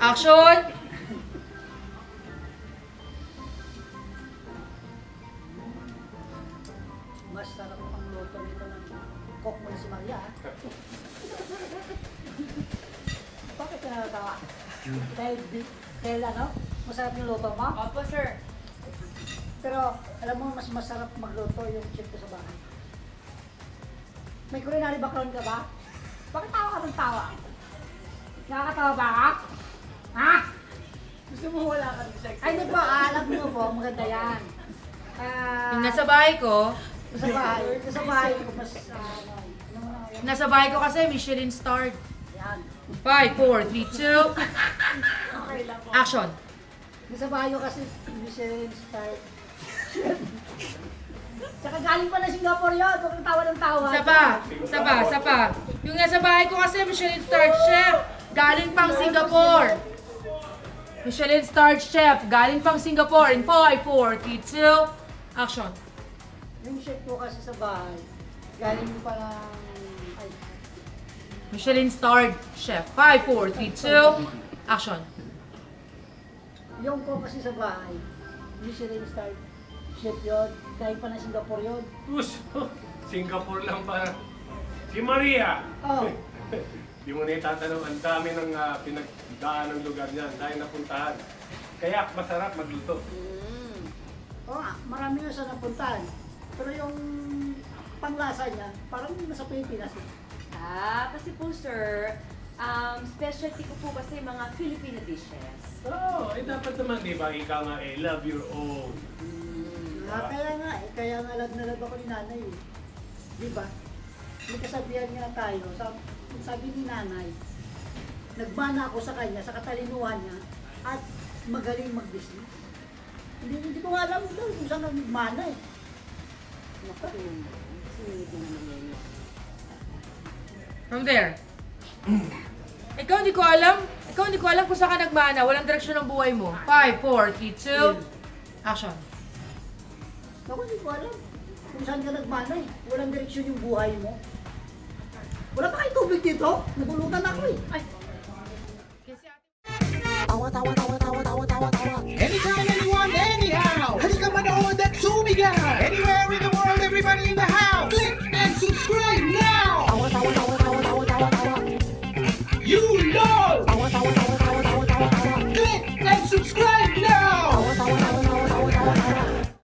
Action! Mas sarap ang luto nito ng cook mo si Maria. Bakit ka natawa? Dahil, dahil ano, masarap yung luto mo? Opo, sir. Pero alam mo, mas masarap magluto yung chef ko sa bahay. May culinary background ka ba? Bakit tawa ka ng tawa? Nakakatawa ba ka? Ha? Gusto mo wala ka ng sex? Ay, po, ah, alam mo po, maganda yan. Ah, Yung nasa bahay ko, Sa bahay. Sa bahay ko, mas, mo na yan? nasa bahay ko kasi Michelin starred. Yan. 5, 4, 3, 2, Okay lang po. action! Nasa bahay ko kasi Michelin star. Tsaka galing pa na Singapore yun, huwag kang tawa ng tawa. Isa pa, isa pa, isa pa. Yung nasa bahay ko kasi Michelin starred chef, galing pang Singapore. Michelin starred chef, galing pang Singapore. In 5, 4, 3, 2, action! Yung chef ko kasi sa bahay, galing pa lang, ay, Michelin starred chef. 5, 4, 3, 2, action. yung ko kasi sa bahay, Michelin star chef yun, galing pa na Singapore yun. Singapore lang para. Si Maria. Oh, Di mo na itatanong, ang dami ng uh, pinagdaan ng lugar niyan, dahil napuntahan. Kaya masarap magluto. mm. Oo nga, marami na siya napuntahan. Pero yung panglasa niya, parang nasa Pilipinas. eh. Ah, kasi po, sir, um, specialty ko po kasi mga Filipino dishes. Oo, oh, eh dapat naman, di ba, ikaw nga eh, love your own. Ah, kaya nga eh, kaya nga love na love ako ni nanay eh. Di ba? May kasabihan nga tayo, sabi, sabi ni nanay, nagmana ako sa kanya, sa katalinuhan niya, at magaling mag-business. Hindi, hindi ko alam doon kung saan nagmana eh. From there. Ikaw hindi ko alam. Ikaw hindi ko alam kung saan ka nagmana. Walang direksyon ng buhay mo. 5, 4, 3, 2, action. Ako hindi ko alam kung saan ka nagmana eh. Walang direksyon yung buhay mo. Wala pa kayong tubig dito? Nagulutan ako eh. Ay, tawa tawa tawa